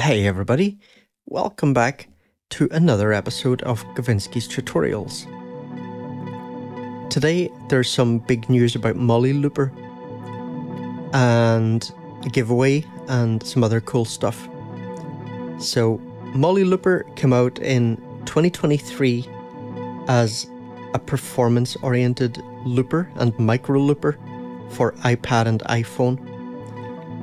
Hey everybody, welcome back to another episode of Gavinski's Tutorials. Today there's some big news about MolliLooper and a giveaway and some other cool stuff. So, MolliLooper came out in 2023 as a performance oriented looper and micro looper for iPad and iPhone.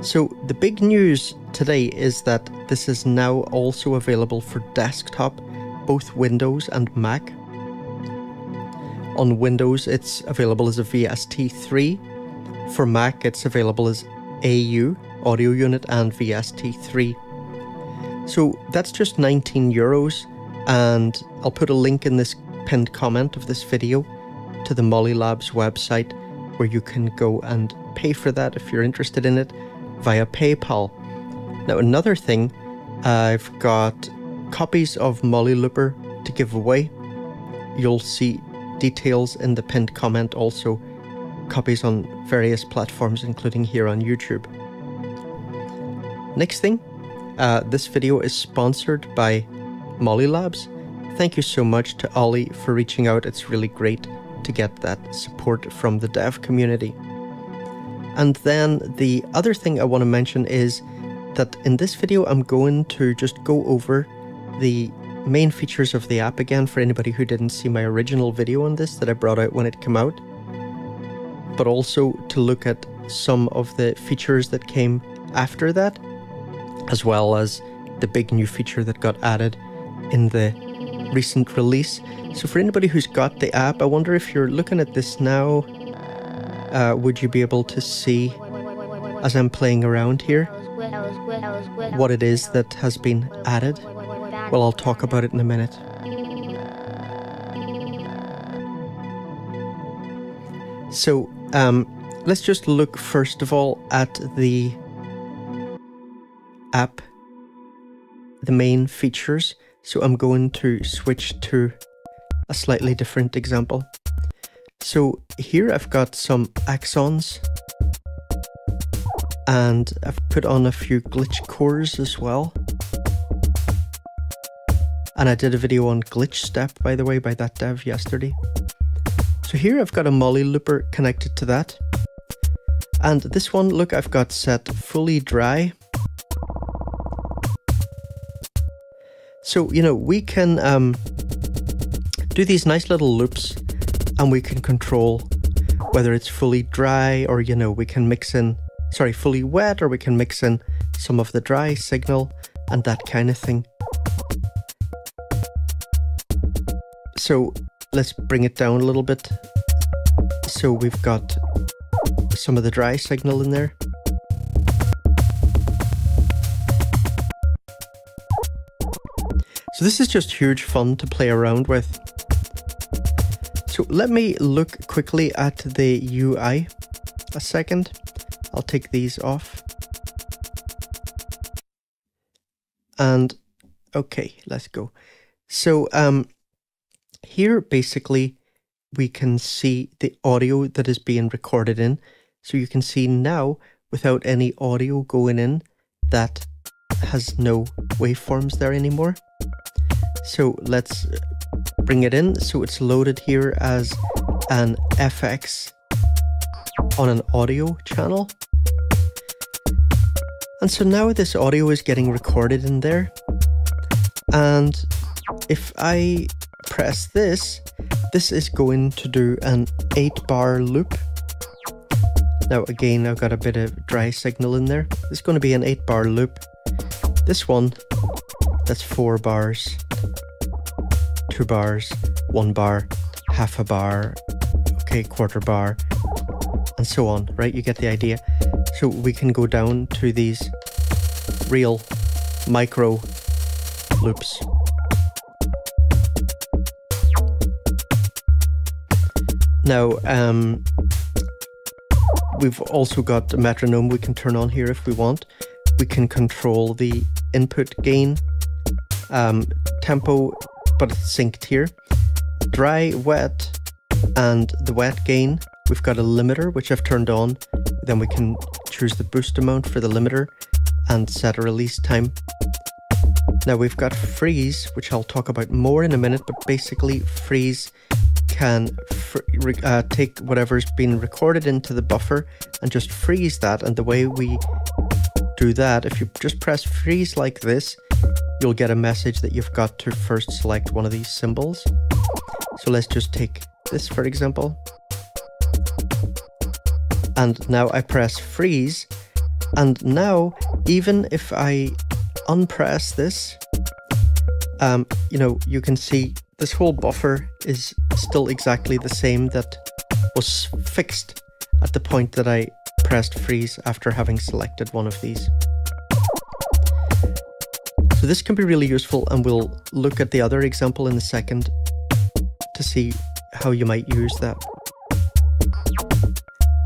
So, the big news today is that this is now also available for desktop, both Windows and Mac. On Windows, it's available as a VST3. For Mac, it's available as AU, Audio Unit, and VST3. So that's just 19 euros, and I'll put a link in this pinned comment of this video to the Mollilabs website where you can go and pay for that if you're interested in it via PayPal. Now, another thing, I've got copies of MolliLooper to give away. You'll see details in the pinned comment, also copies on various platforms, including here on YouTube. Next thing, uh, this video is sponsored by Mollilabs. Thank you so much to Ollie for reaching out. It's really great to get that support from the dev community. And then the other thing I want to mention is that in this video, I'm going to just go over the main features of the app again for anybody who didn't see my original video on this that I brought out when it came out, but also to look at some of the features that came after that, as well as the big new feature that got added in the recent release. So for anybody who's got the app, I wonder if you're looking at this now, uh, would you be able to see as I'm playing around here what it is that has been added? Well, I'll talk about it in a minute. So, um, let's just look first of all at the app, the main features. So I'm going to switch to a slightly different example. So here I've got some axons and I've put on a few glitch cores as well. And I did a video on glitch step by the way by that dev yesterday. So here I've got a MolliLooper connected to that. And this one, look, I've got set fully dry. So, you know, we can um, do these nice little loops and we can control whether it's fully dry or, you know, we can mix in, sorry, fully wet or we can mix in some of the dry signal and that kind of thing. So let's bring it down a little bit. So we've got some of the dry signal in there. So this is just huge fun to play around with. So let me look quickly at the UI a second. I'll take these off. And okay, let's go. So um, here basically we can see the audio that is being recorded in. So you can see now without any audio going in that has no waveforms there anymore. So let's bring it in. So it's loaded here as an FX on an audio channel. And so now this audio is getting recorded in there. And if I press this, this is going to do an 8 bar loop. Now again, I've got a bit of dry signal in there. It's going to be an 8 bar loop. This one, that's 4 bars two bars, one bar, half a bar, okay, quarter bar, and so on, right? You get the idea. So we can go down to these real micro loops. Now, um, we've also got a metronome we can turn on here if we want. We can control the input gain, um, tempo, but it's synced here. Dry, wet, and the wet gain, we've got a limiter which I've turned on. Then we can choose the boost amount for the limiter and set a release time. Now we've got freeze, which I'll talk about more in a minute, but basically freeze can fr uh, take whatever's been recorded into the buffer and just freeze that. And the way we do that, if you just press freeze like this, you'll get a message that you've got to first select one of these symbols. So let's just take this for example. And now I press freeze. And now, even if I unpress this, um, you know, you can see this whole buffer is still exactly the same that was fixed at the point that I pressed freeze after having selected one of these. So this can be really useful and we'll look at the other example in a second to see how you might use that.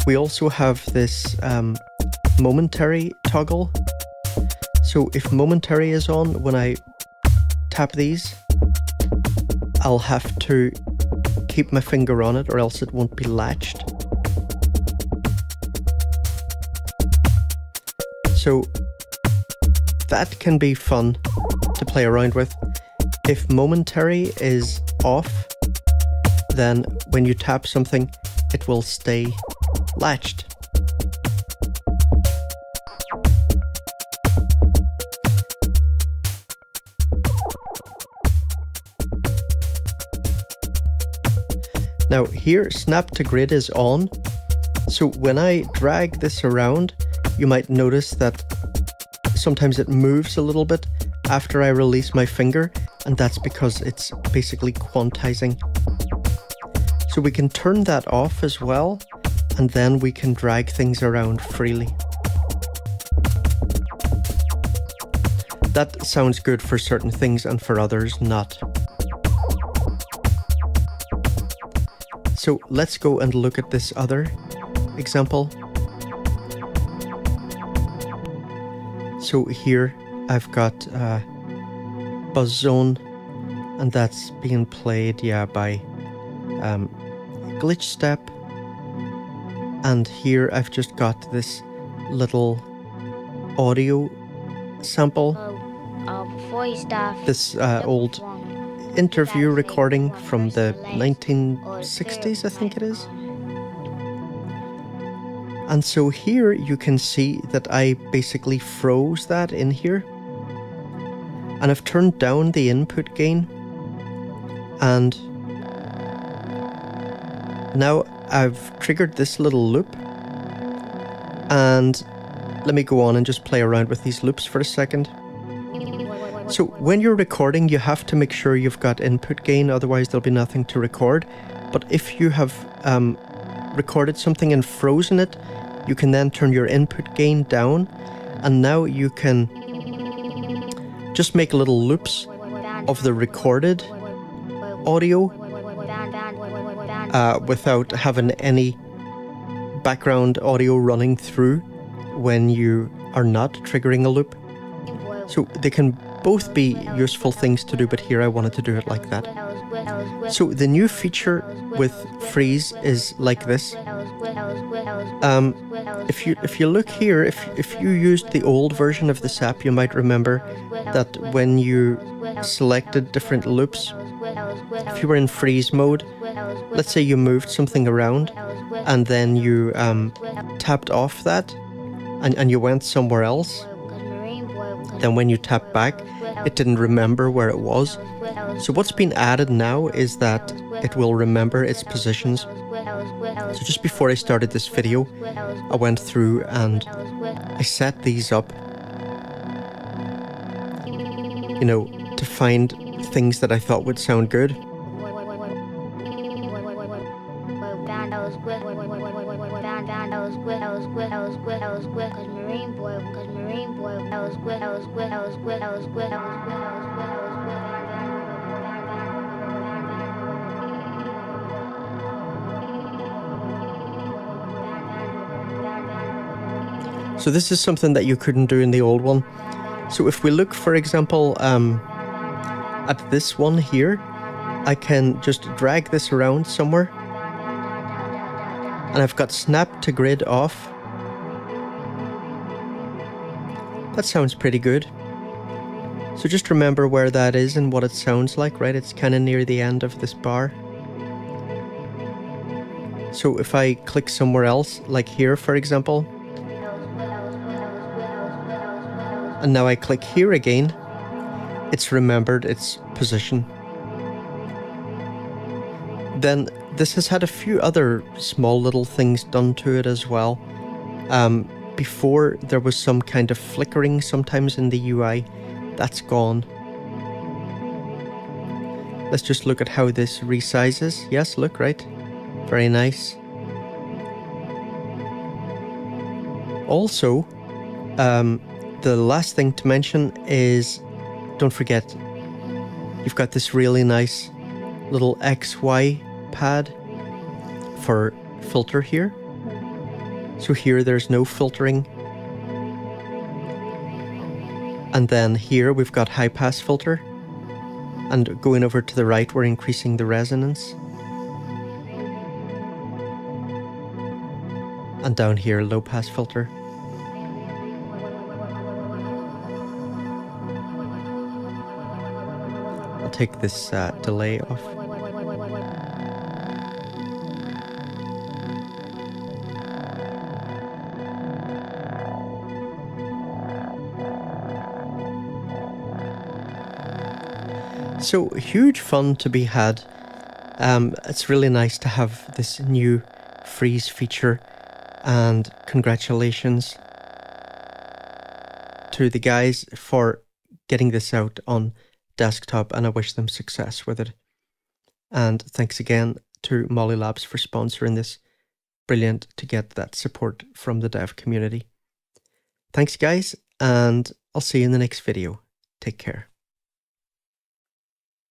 We also have this um, momentary toggle. So if momentary is on, when I tap these, I'll have to keep my finger on it or else it won't be latched. So that can be fun to play around with. If momentary is off, then when you tap something, it will stay latched. Now here snap to grid is on. So when I drag this around, you might notice that sometimes it moves a little bit after I release my finger and that's because it's basically quantizing. So we can turn that off as well and then we can drag things around freely. That sounds good for certain things and for others not. So let's go and look at this other example. So here I've got uh, Buzz Zone, and that's being played, yeah, by um, Glitch Step. And here I've just got this little audio sample. Uh, uh, this uh, old interview recording from the 1960s, I think it is. And so here you can see that I basically froze that in here. And I've turned down the input gain. And now I've triggered this little loop. And let me go on and just play around with these loops for a second. So when you're recording, you have to make sure you've got input gain, otherwise there'll be nothing to record. But if you have um, recorded something and frozen it, you can then turn your input gain down, and now you can just make little loops of the recorded audio uh, without having any background audio running through when you are not triggering a loop. So they can both be useful things to do, but here I wanted to do it like that. So the new feature with freeze is like this. Um, if you if you look here, if if you used the old version of this app, you might remember that when you selected different loops, if you were in freeze mode, let's say you moved something around, and then you um, tapped off that, and, and you went somewhere else, then when you tap back, it didn't remember where it was. So what's been added now is that it will remember its positions. So just before I started this video, I went through and I set these up, you know, to find things that I thought would sound good. So this is something that you couldn't do in the old one. So if we look, for example, um, at this one here, I can just drag this around somewhere. And I've got snap to grid off. That sounds pretty good. So just remember where that is and what it sounds like, right? It's kind of near the end of this bar. So if I click somewhere else, like here for example, and now I click here again, it's remembered its position. Then this has had a few other small little things done to it as well. Um, before there was some kind of flickering sometimes in the UI, that's gone. Let's just look at how this resizes. Yes, look, right? Very nice. Also, um, the last thing to mention is don't forget, you've got this really nice little XY pad for filter here. So here there's no filtering. And then here we've got high pass filter. And going over to the right, we're increasing the resonance. And down here, low pass filter. I'll take this uh, delay off. So huge fun to be had. Um, it's really nice to have this new freeze feature and congratulations to the guys for getting this out on desktop and I wish them success with it. And thanks again to Mollilabs for sponsoring this. Brilliant to get that support from the dev community. Thanks, guys, and I'll see you in the next video. Take care.